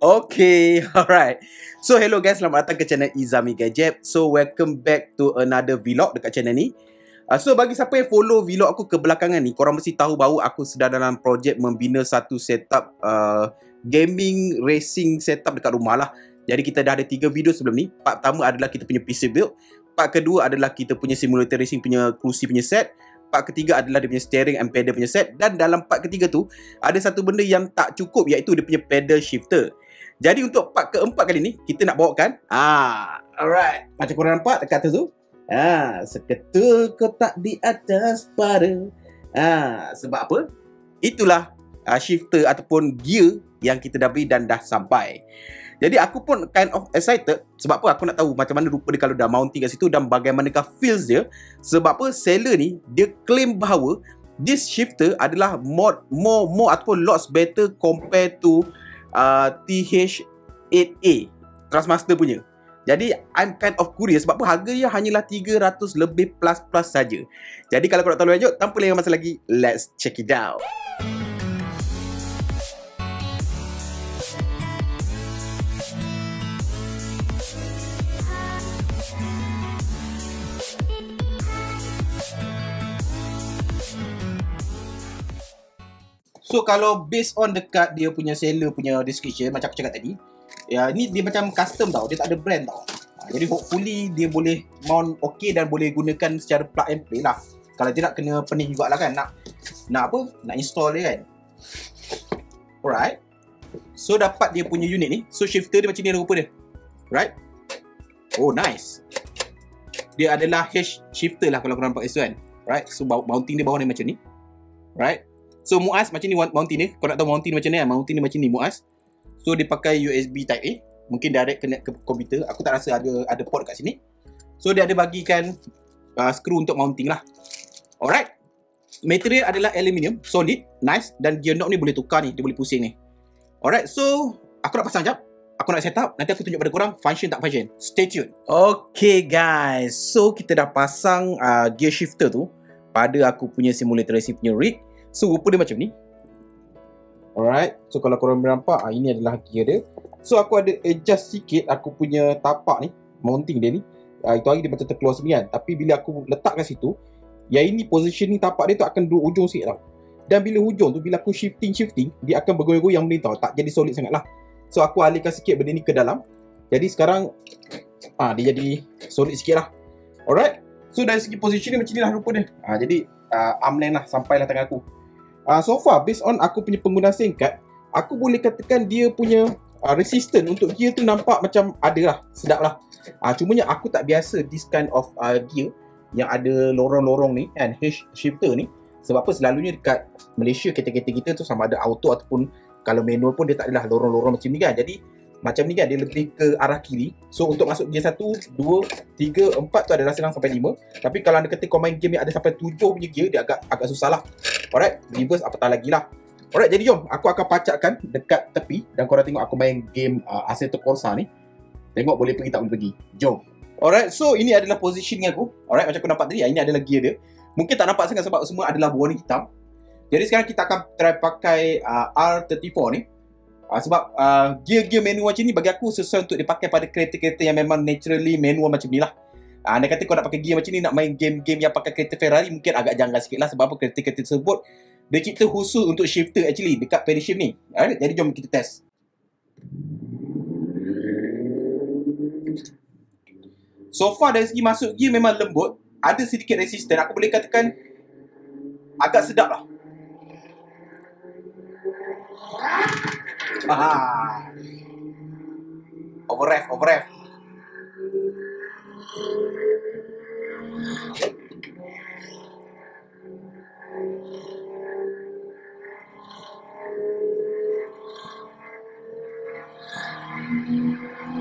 Okay, alright. So hello guys, selamat datang ke channel Izami Gadget. So welcome back to another vlog dekat channel ni. Uh, so bagi siapa yang follow vlog aku ke belakangan ni, korang mesti tahu bahawa aku sedang dalam projek membina satu setup uh, gaming racing setup dekat rumah lah. Jadi kita dah ada tiga video sebelum ni. Part pertama adalah kita punya PC build. Part kedua adalah kita punya simulator racing punya kerusi punya set. Part ketiga adalah dia punya steering and pedal punya set. Dan dalam part ketiga tu, ada satu benda yang tak cukup iaitu dia punya pedal shifter. Jadi untuk part keempat kali ni, kita nak bawakan. Ah, alright. Macam korang nampak dekat tu. Ah, seketul kotak di atas pada. Ah, sebab apa? Itulah uh, shifter ataupun gear yang kita dah beli dan dah sampai. Jadi aku pun kind of excited sebab apa aku nak tahu macam mana rupa dia kalau dah mounting kat situ dan bagaimanakah feels dia. Sebab apa seller ni dia claim bahawa this shifter adalah more more more ataupun lots better compared to uh, TH8A Trustmaster punya. Jadi I'm kind of curious sebab apa harga dia hanyalah 300 lebih plus plus saja. Jadi kalau kau nak tahu lanjut tanpa lagi masa lagi, let's check it out. So kalau based on dekat dia punya seller punya description macam aku cakap tadi, ya ni dia macam custom tau, dia tak ada brand tau. Ha, jadi hopefully dia boleh mount okay dan boleh gunakan secara plug and play lah. Kalau tidak kena pening jugalah kan nak nak apa? Nak install dia kan. Alright. So dapat dia punya unit ni. So shifter dia macam ni rupa dia. Right? Oh nice. Dia adalah H shifter lah kalau korang nampak itu kan. Right? So mounting dia bawah ni macam ni. Right? So Muaz macam ni mounting ni. Kau nak tahu mounting macam ni kan? Mounting ni macam ni Muaz. So dia pakai USB type A. Mungkin direct connect ke komputer. Aku tak rasa ada ada port kat sini. So dia ada bagikan uh, screw untuk mounting lah. Alright. Material adalah aluminium, solid, nice dan gear knob ni boleh tukar ni, dia boleh pusing ni. Alright, so aku nak pasang jap. Aku nak set up, nanti aku tunjuk pada korang function tak function. Stay tune. Okay guys, so kita dah pasang uh, gear shifter tu pada aku punya simulator racing punya rig. So rupa dia macam ni. Alright. So kalau korang nampak ah, Ini adalah gear dia. So aku ada adjust sikit Aku punya tapak ni Mounting dia ni. Ah, Itu hari dia macam terkeluar sini kan. Tapi bila aku letak kat situ Yang ini position ni tapak dia tu akan duduk ujung sikit tau. Dan bila hujung tu Bila aku shifting-shifting Dia akan bergoyang-goyang benda tau. Tak jadi solid sangat lah. So aku alihkan sikit benda ni ke dalam. Jadi sekarang ah, Dia jadi solid sikit lah. Alright. So dari segi position ni macam ni lah rupa dia. Ah, Jadi uh, arm length lah. Sampailah tangan aku uh, so far based on aku punya pengguna singkat aku boleh katakan dia punya uh, resistant untuk gear tu nampak macam ada lah sedap lah. Uh, cumanya aku tak biasa this kind of uh, gear yang ada lorong-lorong ni and H shifter ni. Sebab apa? Selalunya dekat Malaysia kereta-kereta kita tu sama ada auto ataupun kalau manual pun dia tak adalah lorong-lorong macam ni kan. Jadi macam ni kan dia lebih ke arah kiri. So untuk masuk gear 1, 2, 3, 4 tu adalah senang sampai 5 tapi kalau anda kata kau main game yang ada sampai 7 punya gear dia agak agak susah lah alright reverse apatah lagi lah. Alright jadi jom aku akan pacakkan dekat tepi dan korang tengok aku main game uh, Assetto Corsa ni. Tengok boleh pergi tak boleh pergi. Jom. Alright so ini adalah positioning aku. Alright macam aku nampak tadi ini adalah gear dia. Mungkin tak nampak sangat sebab semua adalah berwarna hitam. Jadi sekarang kita akan try pakai uh, R34 ni. Uh, sebab uh, gear-gear manual macam ni bagi aku sesuai untuk dipakai pada kereta-kereta yang memang naturally manual macam ni lah. Uh, anda kata kau nak pakai gear macam ni nak main game-game yang pakai kereta Ferrari mungkin agak janggal sikit lah sebab apa kereta-kereta tersebut dia cipta khusus untuk shifter actually dekat pedal shift ni. Alright, jadi jom kita test. So far dari segi masuk gear memang lembut, ada sedikit resisten. Aku boleh katakan agak sedap lah. Ah.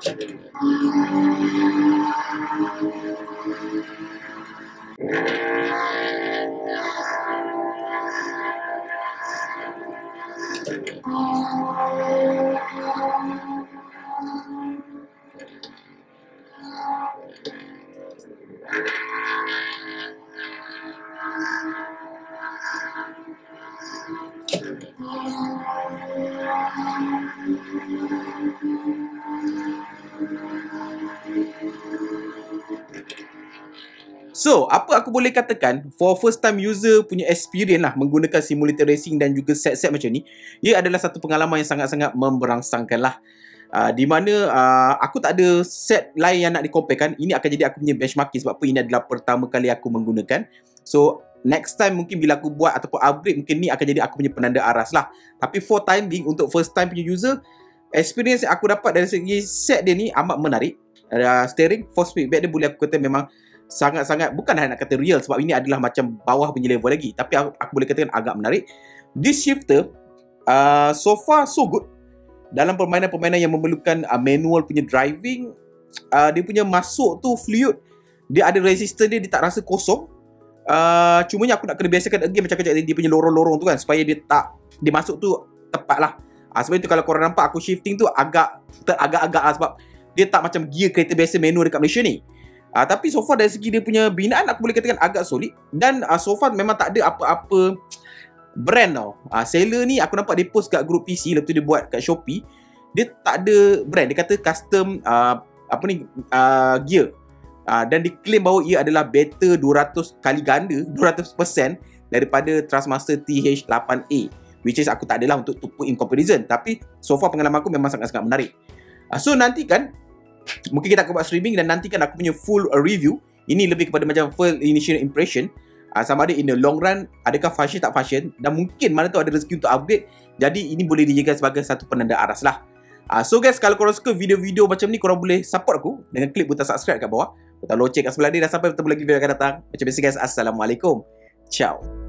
決めるんだよ。Thank you. So, apa aku boleh katakan for first time user punya experience lah menggunakan simulator racing dan juga set-set macam ni, ia adalah satu pengalaman yang sangat-sangat memberangsangkan lah. Uh, di mana uh, aku tak ada set lain yang nak dikomparekan. Ini akan jadi aku punya benchmarking sebab apa ini adalah pertama kali aku menggunakan. So, next time mungkin bila aku buat ataupun upgrade mungkin ni akan jadi aku punya penanda aras lah. Tapi for time being untuk first time punya user, experience yang aku dapat dari segi set dia ni amat menarik. Uh, steering, force feedback dia boleh aku kata memang sangat-sangat bukan nak kata real sebab ini adalah macam bawah punya level lagi tapi aku, aku boleh katakan agak menarik. This shifter uh, so far so good. Dalam permainan-permainan yang memerlukan uh, manual punya driving uh, dia punya masuk tu fluid dia ada resistor dia dia tak rasa kosong. Uh, cumanya aku nak kena biasakan again macam kata dia punya lorong-lorong tu kan supaya dia tak dia masuk tu tepat lah. Uh, sebab itu kalau korang nampak aku shifting tu agak agak-agak lah sebab dia tak macam gear kereta biasa manual dekat Malaysia ni Uh, tapi so far dari segi dia punya binaan aku boleh katakan agak solid dan uh, so far memang tak ada apa-apa brand tau. Uh, seller ni aku nampak dia post kat grup PC lepas tu dia buat kat Shopee. Dia tak ada brand. Dia kata custom uh, apa ni uh, gear. Uh, dan diklaim bahawa ia adalah better 200 kali ganda, 200% daripada Trustmaster TH8A. Which is aku tak adalah untuk to put in comparison. Tapi so far pengalaman aku memang sangat-sangat menarik. Uh, so nanti kan mungkin kita akan buat streaming dan nantikan aku punya full uh, review. Ini lebih kepada macam full initial impression. Uh, sama ada in the long run, adakah function tak function dan mungkin mana tu ada rezeki untuk upgrade. Jadi ini boleh dijadikan sebagai satu penanda aras lah. Uh, so guys, kalau korang suka video-video macam ni, korang boleh support aku dengan klik butang subscribe kat bawah. Butang loceng kat sebelah ni dan sampai bertemu lagi video akan datang. Macam biasa guys, Assalamualaikum. Ciao.